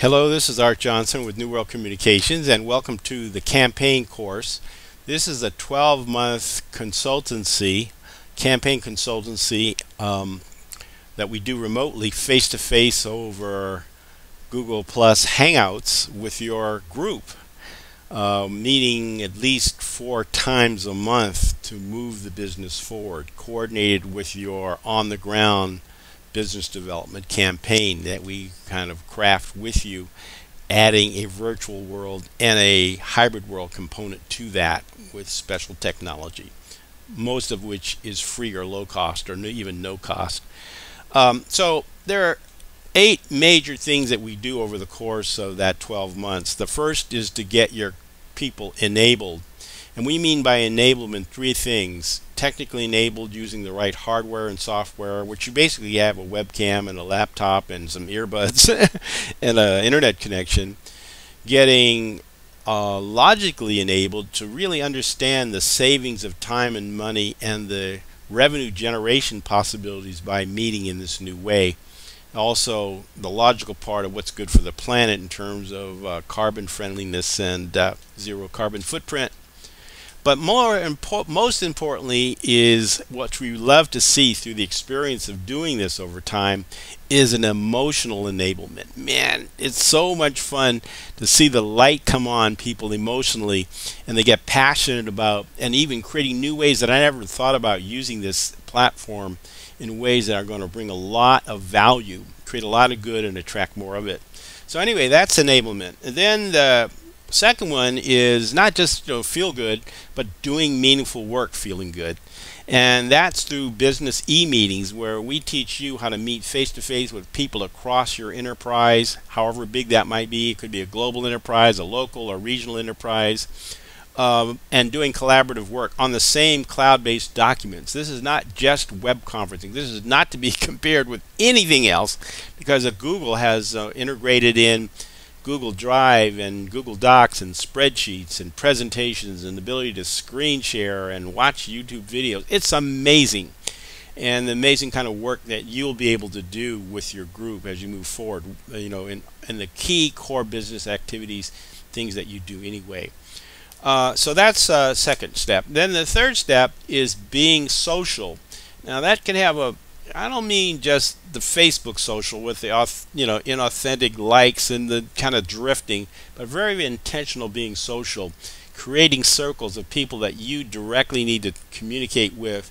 Hello, this is Art Johnson with New World Communications, and welcome to the campaign course. This is a 12 month consultancy, campaign consultancy um, that we do remotely, face to face over Google Plus Hangouts with your group, uh, meeting at least four times a month to move the business forward, coordinated with your on the ground business development campaign that we kind of craft with you, adding a virtual world and a hybrid world component to that with special technology, most of which is free or low cost or no, even no cost. Um, so there are eight major things that we do over the course of that 12 months. The first is to get your people enabled. And we mean by enablement three things technically enabled using the right hardware and software, which you basically have a webcam and a laptop and some earbuds and an internet connection, getting uh, logically enabled to really understand the savings of time and money and the revenue generation possibilities by meeting in this new way. Also, the logical part of what's good for the planet in terms of uh, carbon friendliness and uh, zero carbon footprint but more impo- most importantly is what we love to see through the experience of doing this over time is an emotional enablement. Man, it's so much fun to see the light come on people emotionally and they get passionate about and even creating new ways that I never thought about using this platform in ways that are going to bring a lot of value, create a lot of good and attract more of it. So anyway, that's enablement. And then the Second one is not just you know, feel good, but doing meaningful work feeling good. And that's through business e-meetings where we teach you how to meet face to face with people across your enterprise, however big that might be. It could be a global enterprise, a local or regional enterprise, um, and doing collaborative work on the same cloud-based documents. This is not just web conferencing. This is not to be compared with anything else because Google has uh, integrated in Google Drive and Google Docs and spreadsheets and presentations and the ability to screen share and watch YouTube videos. It's amazing. And the amazing kind of work that you'll be able to do with your group as you move forward, you know, in, in the key core business activities, things that you do anyway. Uh, so that's uh, second step. Then the third step is being social. Now that can have a I don't mean just the Facebook social with the you know inauthentic likes and the kind of drifting, but very intentional being social, creating circles of people that you directly need to communicate with,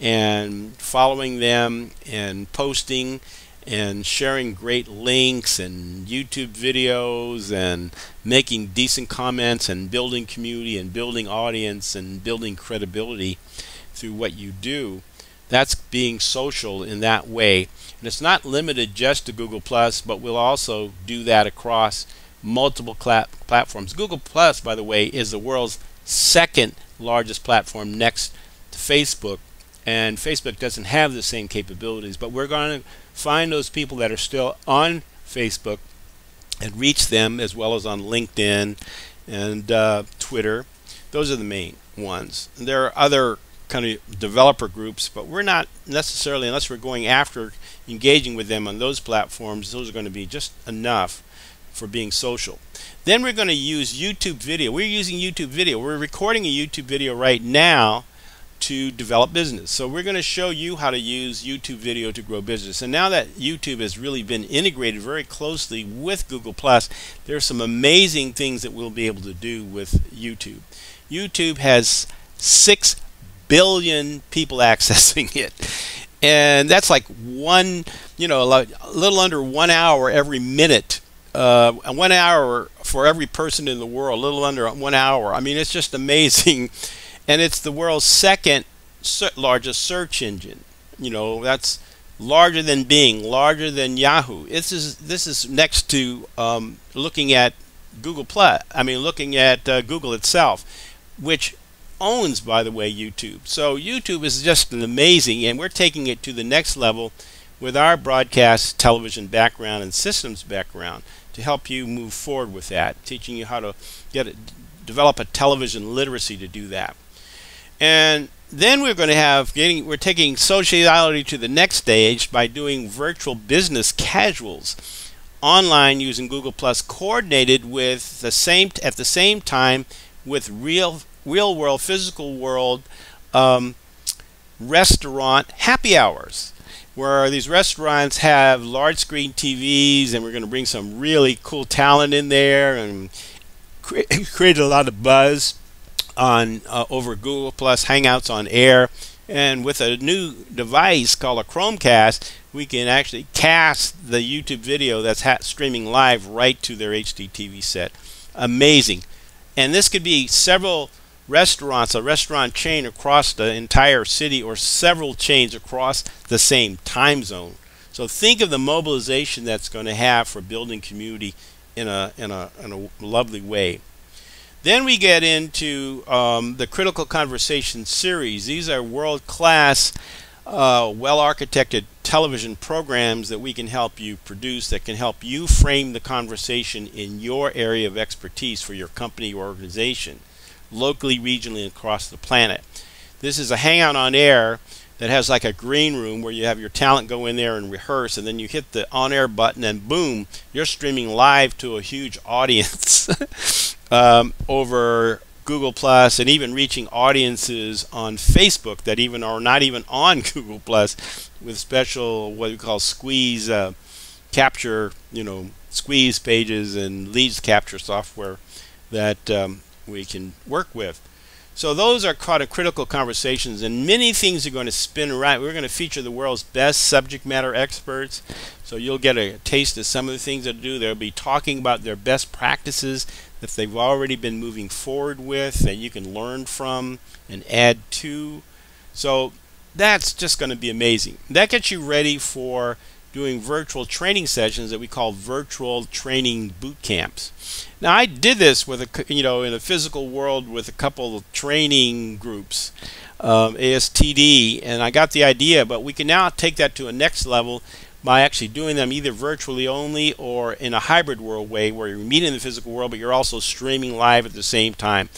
and following them and posting and sharing great links and YouTube videos and making decent comments and building community and building audience and building credibility through what you do that's being social in that way. And it's not limited just to Google Plus, but we'll also do that across multiple platforms. Google Plus, by the way, is the world's second largest platform next to Facebook. And Facebook doesn't have the same capabilities, but we're going to find those people that are still on Facebook and reach them as well as on LinkedIn and uh, Twitter. Those are the main ones. And there are other kind of developer groups, but we're not necessarily, unless we're going after engaging with them on those platforms, those are going to be just enough for being social. Then we're going to use YouTube video. We're using YouTube video. We're recording a YouTube video right now to develop business. So we're going to show you how to use YouTube video to grow business. And now that YouTube has really been integrated very closely with Google Plus, there are some amazing things that we'll be able to do with YouTube. YouTube has six billion people accessing it. And that's like one, you know, a little under one hour every minute. Uh, one hour for every person in the world, a little under one hour. I mean, it's just amazing. And it's the world's second largest search engine. You know, that's larger than Bing, larger than Yahoo. This is this is next to um, looking at Google Plus. I mean, looking at uh, Google itself, which owns, by the way, YouTube. So YouTube is just an amazing, and we're taking it to the next level with our broadcast television background and systems background to help you move forward with that, teaching you how to get it, develop a television literacy to do that. And then we're going to have getting we're taking sociality to the next stage by doing virtual business casuals online using Google Plus, coordinated with the same at the same time with real real world, physical world um, restaurant happy hours where these restaurants have large screen TVs, and we're going to bring some really cool talent in there and cre- create a lot of buzz on uh, over Google Plus Hangouts on air. And with a new device called a Chromecast, we can actually cast the YouTube video that's ha- streaming live right to their HD TV set. Amazing. And this could be several restaurants, a restaurant chain across the entire city, or several chains across the same time zone. So think of the mobilization that's going to have for building community in a in a in a lovely way. Then we get into um, the critical conversation series. These are world class, uh, well architected television programs that we can help you produce that can help you frame the conversation in your area of expertise for your company or organization locally, regionally, across the planet. This is a hangout on air that has like a green room where you have your talent go in there and rehearse, and then you hit the on air button, and boom, you're streaming live to a huge audience um, over Google Plus, and even reaching audiences on Facebook that even are not even on Google Plus with special what we call squeeze uh, capture, you know, squeeze pages and leads capture software that um, we can work with. So those are kind of critical conversations, and many things are going to spin right. We're going to feature the world's best subject matter experts, so you'll get a taste of some of the things they'll do. They'll be talking about their best practices that they've already been moving forward with, that you can learn from and add to. So that's just going to be amazing. That gets you ready for doing virtual training sessions that we call virtual training boot camps. Now I did this with a you know in a physical world with a couple of training groups, um, ASTD, and I got the idea. But we can now take that to a next level by actually doing them either virtually only or in a hybrid world way where you meet in the physical world, but you're also streaming live at the same time.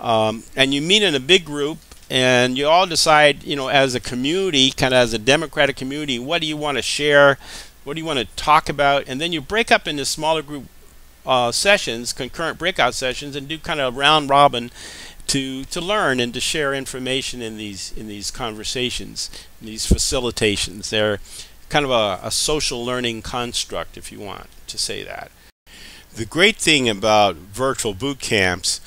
Um, and you meet in a big group and you all decide, you know, as a community, kind of as a democratic community, what do you want to share, what do you want to talk about, and then you break up into smaller group uh, sessions, concurrent breakout sessions, and do kind of round robin to to learn and to share information in these in these conversations, in these facilitations. They're kind of a, a social learning construct, if you want to say that. The great thing about virtual boot camps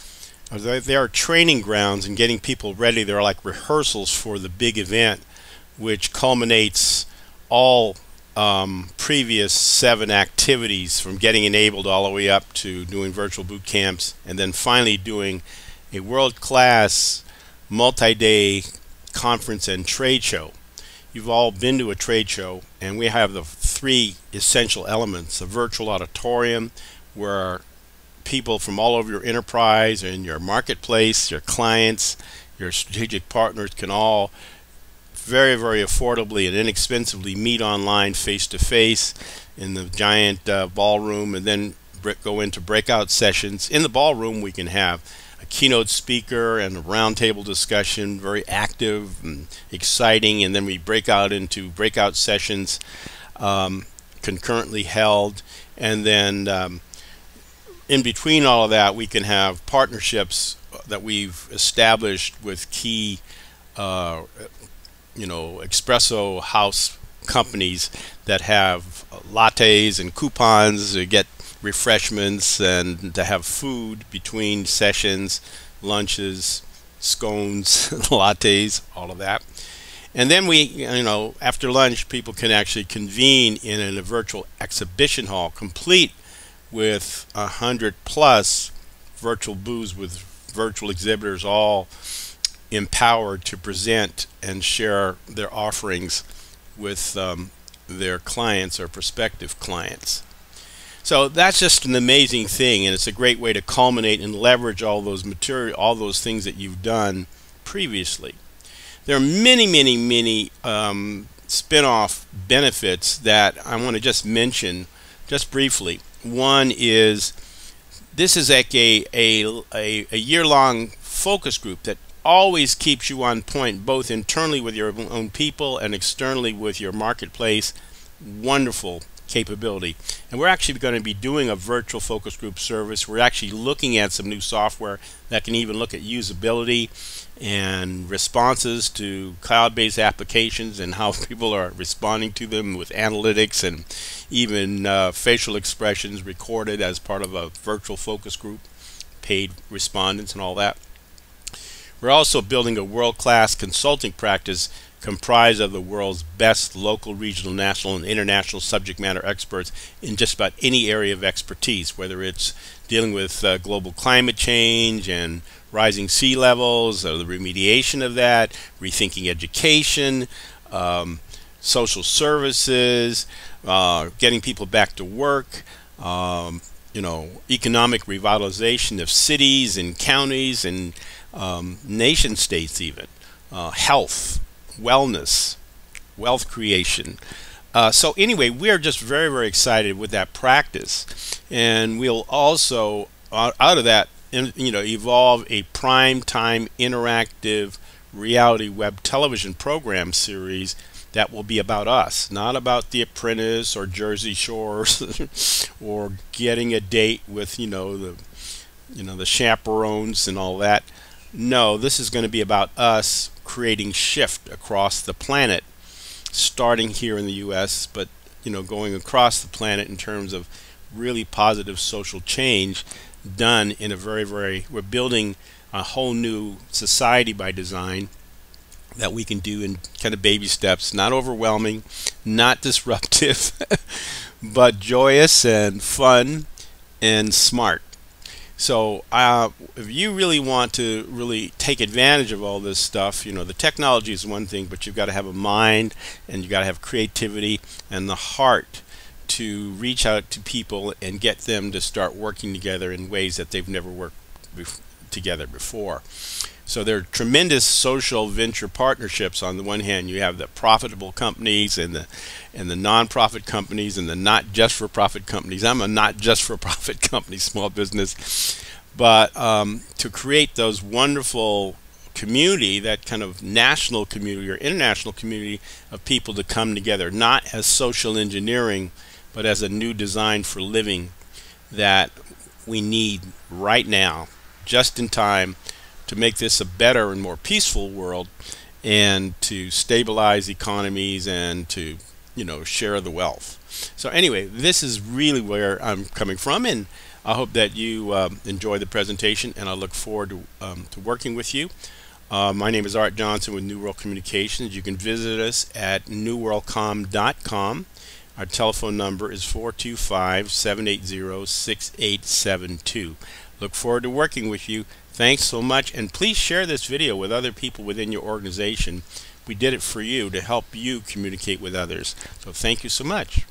they are training grounds and getting people ready. They're like rehearsals for the big event, which culminates all um, previous seven activities from getting enabled all the way up to doing virtual boot camps and then finally doing a world class multi day conference and trade show. You've all been to a trade show, and we have the three essential elements a virtual auditorium where people from all over your enterprise and your marketplace, your clients, your strategic partners can all very, very affordably and inexpensively meet online face to face in the giant uh, ballroom and then go into breakout sessions. In the ballroom, we can have a keynote speaker and a roundtable discussion, very active and exciting, and then we break out into breakout sessions um, concurrently held, and then um, in between all of that, we can have partnerships that we've established with key, uh, you know, espresso house companies that have lattes and coupons to get refreshments and to have food between sessions, lunches, scones, lattes, all of that. And then we, you know, after lunch, people can actually convene in a virtual exhibition hall, complete with a hundred plus virtual booths with virtual exhibitors all empowered to present and share their offerings with um, their clients or prospective clients. So that's just an amazing thing, and it's a great way to culminate and leverage all those material, all those things that you've done previously. There are many, many, many um, spin-off benefits that I want to just mention just briefly. One is this is like a, a, a, a year long focus group that always keeps you on point, both internally with your own people and externally with your marketplace. Wonderful capability. And we're actually going to be doing a virtual focus group service. We're actually looking at some new software that can even look at usability and responses to cloud-based applications and how people are responding to them with analytics and even uh, facial expressions recorded as part of a virtual focus group, paid respondents and all that. We're also building a world-class consulting practice comprised of the world's best local, regional, national, and international subject matter experts in just about any area of expertise, whether it's dealing with uh, global climate change and rising sea levels, or the remediation of that, rethinking education, um, social services, uh, getting people back to work, um, you know, economic revitalization of cities and counties and um, nation states even, uh, health, wellness, wealth creation. Uh, so anyway, we are just very, very excited with that practice, and we'll also uh, out of that, you know, evolve a prime time interactive reality web television program series that will be about us, not about The Apprentice or Jersey Shores or getting a date with you know the you know the chaperones and all that. No, this is going to be about us creating shift across the planet, starting here in the U.S., but you know going across the planet in terms of really positive social change done in a very very we're building a whole new society by design that we can do in kind of baby steps, not overwhelming, not disruptive, but joyous and fun and smart. So uh, if you really want to really take advantage of all this stuff, you know, the technology is one thing, but you've got to have a mind and you've got to have creativity and the heart to reach out to people and get them to start working together in ways that they've never worked bef together before. So there are tremendous social venture partnerships. On the one hand, you have the profitable companies and the and the nonprofit companies and the not just for profit companies. I'm a not just for profit company, small business, but um, to create those wonderful community, that kind of national community or international community of people to come together, not as social engineering, but as a new design for living that we need right now, just in time to make this a better and more peaceful world and to stabilize economies and to you know share the wealth. So anyway this is really where I'm coming from and I hope that you um, enjoy the presentation and I look forward to, um, to working with you. Uh, my name is Art Johnson with New World Communications. You can visit us at newworldcom.com our telephone number is 425 780 6872 look forward to working with you Thanks so much, and please share this video with other people within your organization. We did it for you to help you communicate with others. So thank you so much.